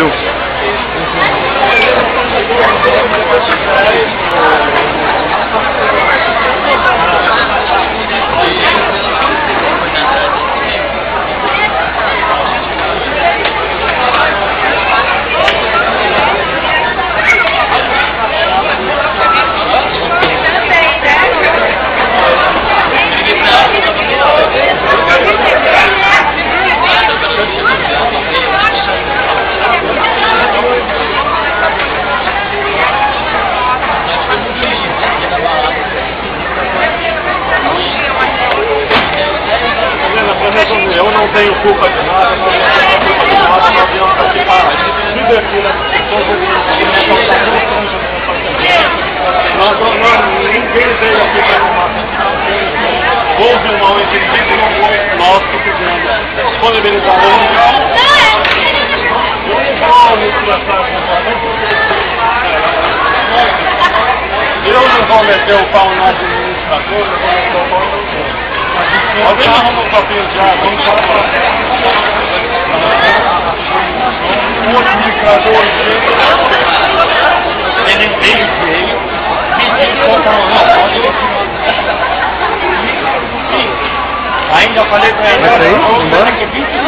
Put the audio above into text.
do. Eu não tenho culpa de nada, não tenho culpa de nada, não né? Nós não, não, ninguém veio aqui para arrumar. Houve um mal entendido, não foi nós que fizemos. Disponibilizar Eu não vou meter o pau no administrador, eu vou meter o pau no Arruma um papel já, vamos para O administrador ele veio, veio, pediu comprar uma Ainda falei pra ele, ter que 20